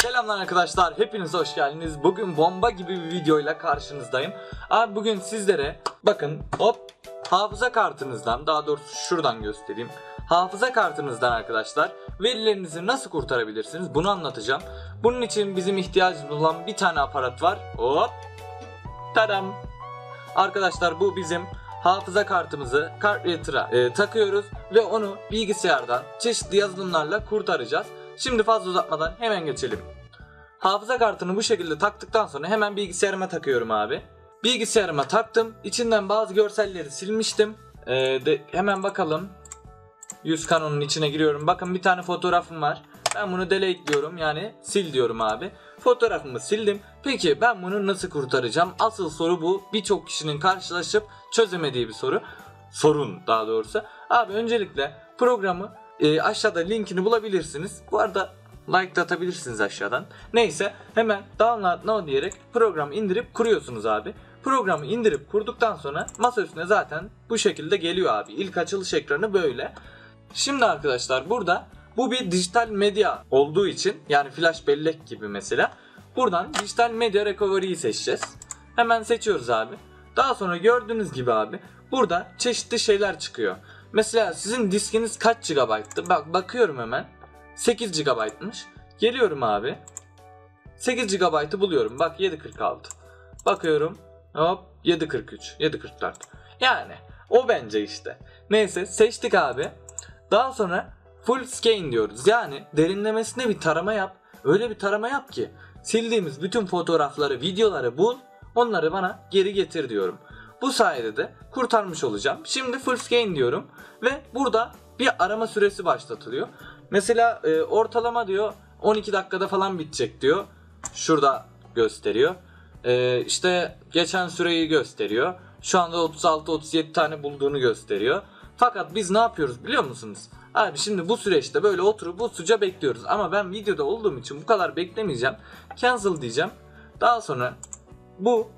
Selamlar arkadaşlar, hepiniz hoş geldiniz. Bugün bomba gibi bir videoyla karşınızdayım. Abi bugün sizlere bakın hop hafıza kartınızdan daha doğrusu şuradan göstereyim. Hafıza kartınızdan arkadaşlar verilerinizi nasıl kurtarabilirsiniz bunu anlatacağım. Bunun için bizim ihtiyacımız olan bir tane aparat var. Hop. Tadam. Arkadaşlar bu bizim hafıza kartımızı kart reader'a e, takıyoruz ve onu bilgisayardan çeşitli yazılımlarla kurtaracağız. Şimdi fazla uzatmadan hemen geçelim. Hafıza kartını bu şekilde taktıktan sonra hemen bilgisayarıma takıyorum abi. Bilgisayarıma taktım. İçinden bazı görselleri silmiştim. Ee, de, hemen bakalım. Yüz kanonun içine giriyorum. Bakın bir tane fotoğrafım var. Ben bunu delete diyorum yani sil diyorum abi. Fotoğrafımı sildim. Peki ben bunu nasıl kurtaracağım? Asıl soru bu. Birçok kişinin karşılaşıp çözemediği bir soru. Sorun daha doğrusu. Abi öncelikle programı e, aşağıda linkini bulabilirsiniz. Bu arada like de atabilirsiniz aşağıdan. Neyse hemen download now diyerek programı indirip kuruyorsunuz abi. Programı indirip kurduktan sonra masa üstüne zaten bu şekilde geliyor abi. İlk açılış ekranı böyle. Şimdi arkadaşlar burada bu bir dijital medya olduğu için yani flash bellek gibi mesela. Buradan dijital medya recovery'yi seçeceğiz. Hemen seçiyoruz abi. Daha sonra gördüğünüz gibi abi burada çeşitli şeyler çıkıyor. Mesela sizin diskiniz kaç GB'tı? Bak bakıyorum hemen. 8 GB'mış. Geliyorum abi. 8 GB'ı buluyorum. Bak 746. Bakıyorum. Hop 743, 744. Yani o bence işte. Neyse seçtik abi. Daha sonra full scan diyoruz. Yani derinlemesine bir tarama yap. Öyle bir tarama yap ki sildiğimiz bütün fotoğrafları, videoları bul. Onları bana geri getir diyorum. Bu sayede de kurtarmış olacağım. Şimdi full scan diyorum ve burada bir arama süresi başlatılıyor. Mesela e, ortalama diyor 12 dakikada falan bitecek diyor. Şurada gösteriyor. E, işte geçen süreyi gösteriyor. Şu anda 36-37 tane bulduğunu gösteriyor. Fakat biz ne yapıyoruz biliyor musunuz? Abi şimdi bu süreçte böyle oturup bu suca bekliyoruz. Ama ben videoda olduğum için bu kadar beklemeyeceğim. Cancel diyeceğim. Daha sonra bu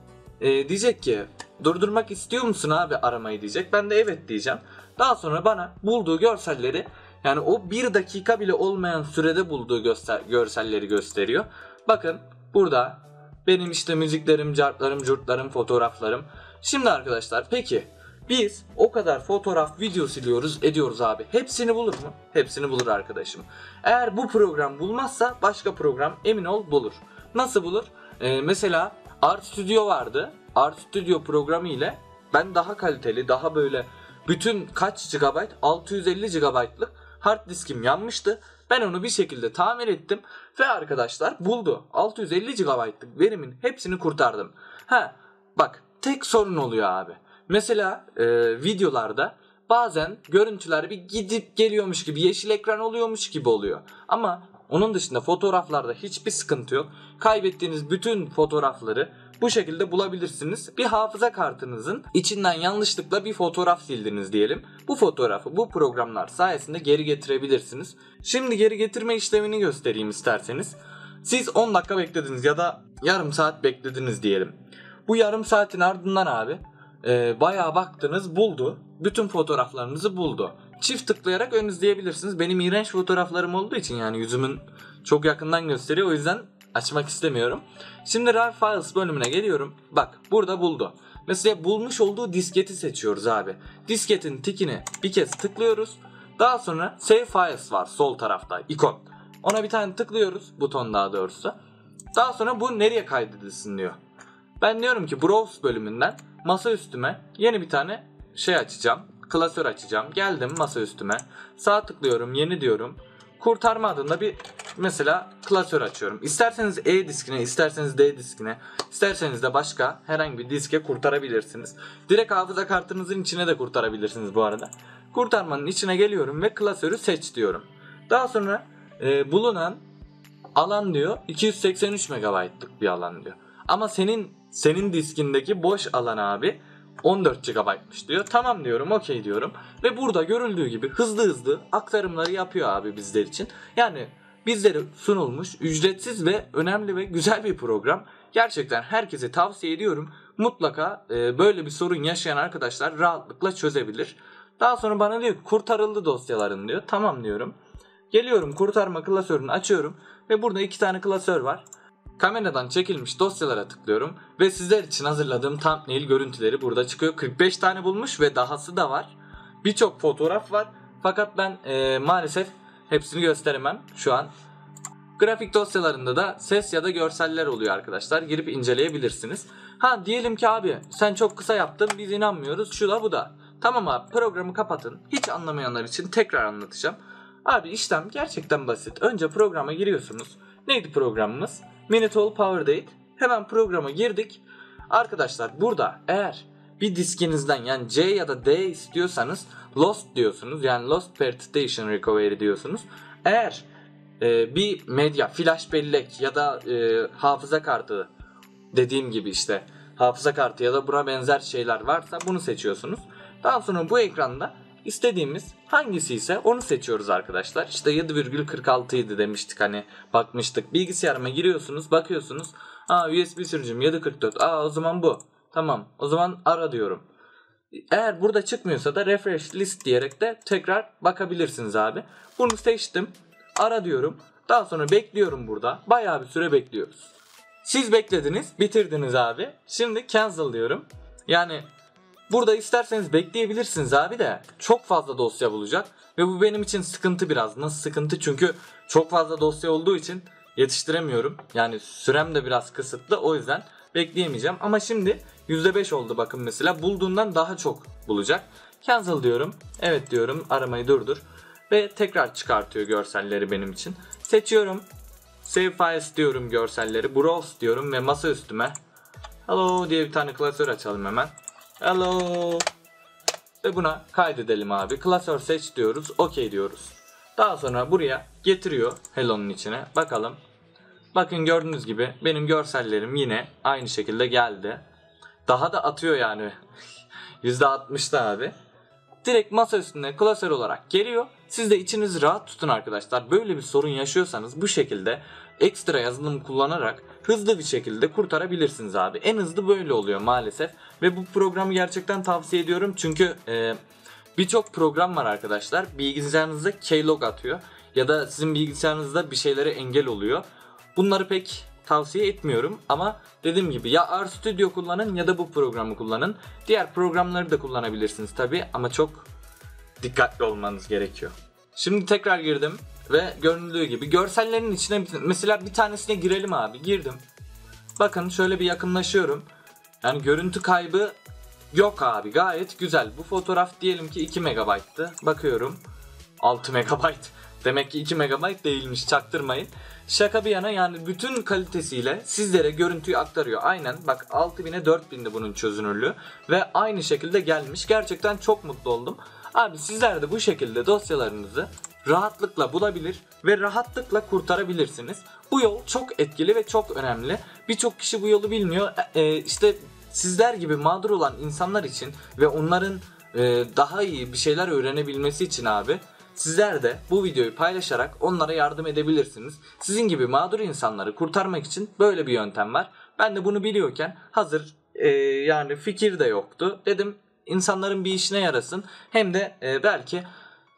e, diyecek ki durdurmak istiyor musun abi aramayı diyecek. Ben de evet diyeceğim. Daha sonra bana bulduğu görselleri yani o bir dakika bile olmayan sürede bulduğu göster görselleri gösteriyor. Bakın burada benim işte müziklerim, cartlarım, curtlarım, fotoğraflarım. Şimdi arkadaşlar peki biz o kadar fotoğraf, video siliyoruz, ediyoruz abi. Hepsini bulur mu? Hepsini bulur arkadaşım. Eğer bu program bulmazsa başka program emin ol bulur. Nasıl bulur? Ee, mesela Art Studio vardı. Art Studio programı ile ben daha kaliteli, daha böyle bütün kaç GB? 650 GB'lık hard diskim yanmıştı. Ben onu bir şekilde tamir ettim ve arkadaşlar buldu. 650 GB'lık verimin hepsini kurtardım. Ha bak tek sorun oluyor abi. Mesela e, videolarda bazen görüntüler bir gidip geliyormuş gibi yeşil ekran oluyormuş gibi oluyor. Ama onun dışında fotoğraflarda hiçbir sıkıntı yok. Kaybettiğiniz bütün fotoğrafları bu şekilde bulabilirsiniz. Bir hafıza kartınızın içinden yanlışlıkla bir fotoğraf sildiniz diyelim. Bu fotoğrafı bu programlar sayesinde geri getirebilirsiniz. Şimdi geri getirme işlemini göstereyim isterseniz. Siz 10 dakika beklediniz ya da yarım saat beklediniz diyelim. Bu yarım saatin ardından abi e, bayağı baktınız buldu. Bütün fotoğraflarınızı buldu. Çift tıklayarak ön izleyebilirsiniz. Benim iğrenç fotoğraflarım olduğu için yani yüzümün çok yakından gösteriyor. O yüzden açmak istemiyorum. Şimdi RAR Files bölümüne geliyorum. Bak burada buldu. Mesela bulmuş olduğu disketi seçiyoruz abi. Disketin tikini bir kez tıklıyoruz. Daha sonra Save Files var sol tarafta ikon. Ona bir tane tıklıyoruz. Buton daha doğrusu. Daha sonra bu nereye kaydedilsin diyor. Ben diyorum ki Browse bölümünden masa üstüme yeni bir tane şey açacağım. Klasör açacağım. Geldim masa üstüme. Sağ tıklıyorum. Yeni diyorum. Kurtarma adında bir mesela klasör açıyorum. İsterseniz E diskine, isterseniz D diskine, isterseniz de başka herhangi bir diske kurtarabilirsiniz. Direkt hafıza kartınızın içine de kurtarabilirsiniz bu arada. Kurtarmanın içine geliyorum ve klasörü seç diyorum. Daha sonra e, bulunan alan diyor 283 MB'lık bir alan diyor. Ama senin senin diskindeki boş alan abi 14 GB'mış diyor. Tamam diyorum okey diyorum. Ve burada görüldüğü gibi hızlı hızlı aktarımları yapıyor abi bizler için. Yani bizlere sunulmuş ücretsiz ve önemli ve güzel bir program. Gerçekten herkese tavsiye ediyorum. Mutlaka e, böyle bir sorun yaşayan arkadaşlar rahatlıkla çözebilir. Daha sonra bana diyor ki kurtarıldı dosyaların diyor. Tamam diyorum. Geliyorum kurtarma klasörünü açıyorum. ve burada iki tane klasör var. Kameradan çekilmiş dosyalara tıklıyorum ve sizler için hazırladığım thumbnail görüntüleri burada çıkıyor. 45 tane bulmuş ve dahası da var. Birçok fotoğraf var fakat ben e, maalesef hepsini gösteremem şu an. Grafik dosyalarında da ses ya da görseller oluyor arkadaşlar. Girip inceleyebilirsiniz. Ha diyelim ki abi sen çok kısa yaptın biz inanmıyoruz şu da bu da. Tamam abi programı kapatın. Hiç anlamayanlar için tekrar anlatacağım. Abi işlem gerçekten basit. Önce programa giriyorsunuz. Neydi programımız? Minitool Power Date. Hemen programa girdik. Arkadaşlar burada eğer bir diskinizden yani C ya da D istiyorsanız Lost diyorsunuz. Yani Lost Partition Recovery diyorsunuz. Eğer e, bir medya, flash bellek ya da e, hafıza kartı dediğim gibi işte hafıza kartı ya da buna benzer şeyler varsa bunu seçiyorsunuz. Daha sonra bu ekranda istediğimiz hangisi ise onu seçiyoruz arkadaşlar. İşte 7,46 idi demiştik hani bakmıştık. Bilgisayarıma giriyorsunuz bakıyorsunuz. Aa USB sürücüm 744. Aa o zaman bu. Tamam o zaman ara diyorum. Eğer burada çıkmıyorsa da refresh list diyerek de tekrar bakabilirsiniz abi. Bunu seçtim. Ara diyorum. Daha sonra bekliyorum burada. Bayağı bir süre bekliyoruz. Siz beklediniz, bitirdiniz abi. Şimdi cancel diyorum. Yani burada isterseniz bekleyebilirsiniz abi de çok fazla dosya bulacak ve bu benim için sıkıntı biraz. Nasıl sıkıntı? Çünkü çok fazla dosya olduğu için yetiştiremiyorum. Yani sürem de biraz kısıtlı o yüzden bekleyemeyeceğim. Ama şimdi %5 oldu bakın mesela. Bulduğundan daha çok bulacak. Cancel diyorum. Evet diyorum. Aramayı durdur. Ve tekrar çıkartıyor görselleri benim için. Seçiyorum. Save files diyorum görselleri. Browse diyorum ve masa üstüme Hello diye bir tane klasör açalım hemen. Hello. Ve buna kaydedelim abi. Klasör seç diyoruz. OK diyoruz. Daha sonra buraya getiriyor Hello'nun içine. Bakalım. Bakın gördüğünüz gibi benim görsellerim yine aynı şekilde geldi. Daha da atıyor yani. %60'da abi. Direkt masa üstüne klasör olarak geliyor. Siz de içinizi rahat tutun arkadaşlar. Böyle bir sorun yaşıyorsanız bu şekilde ekstra yazılım kullanarak hızlı bir şekilde kurtarabilirsiniz abi. En hızlı böyle oluyor maalesef. Ve bu programı gerçekten tavsiye ediyorum. Çünkü e, birçok program var arkadaşlar. Bilgisayarınızda keylog atıyor. Ya da sizin bilgisayarınızda bir şeylere engel oluyor. Bunları pek tavsiye etmiyorum ama dediğim gibi ya RStudio kullanın ya da bu programı kullanın. Diğer programları da kullanabilirsiniz tabi ama çok dikkatli olmanız gerekiyor. Şimdi tekrar girdim ve göründüğü gibi görsellerin içine mesela bir tanesine girelim abi. Girdim. Bakın şöyle bir yakınlaşıyorum. Yani görüntü kaybı yok abi gayet güzel. Bu fotoğraf diyelim ki 2 megabayttı. Bakıyorum 6 megabayt. Demek ki 2 megabayt değilmiş çaktırmayın. Şaka bir yana yani bütün kalitesiyle sizlere görüntüyü aktarıyor. Aynen bak 6000'e 4000'de bunun çözünürlüğü ve aynı şekilde gelmiş. Gerçekten çok mutlu oldum. Abi sizler de bu şekilde dosyalarınızı rahatlıkla bulabilir ve rahatlıkla kurtarabilirsiniz. Bu yol çok etkili ve çok önemli. Birçok kişi bu yolu bilmiyor. Ee, işte sizler gibi mağdur olan insanlar için ve onların e, daha iyi bir şeyler öğrenebilmesi için abi Sizler de bu videoyu paylaşarak onlara yardım edebilirsiniz. Sizin gibi mağdur insanları kurtarmak için böyle bir yöntem var. Ben de bunu biliyorken hazır e, yani fikir de yoktu. Dedim insanların bir işine yarasın. Hem de e, belki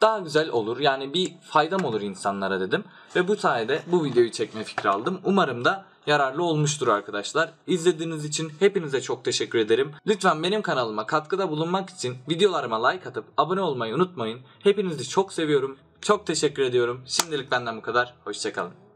daha güzel olur. Yani bir faydam olur insanlara dedim. Ve bu sayede bu videoyu çekme fikri aldım. Umarım da yararlı olmuştur arkadaşlar. İzlediğiniz için hepinize çok teşekkür ederim. Lütfen benim kanalıma katkıda bulunmak için videolarıma like atıp abone olmayı unutmayın. Hepinizi çok seviyorum. Çok teşekkür ediyorum. Şimdilik benden bu kadar. Hoşçakalın.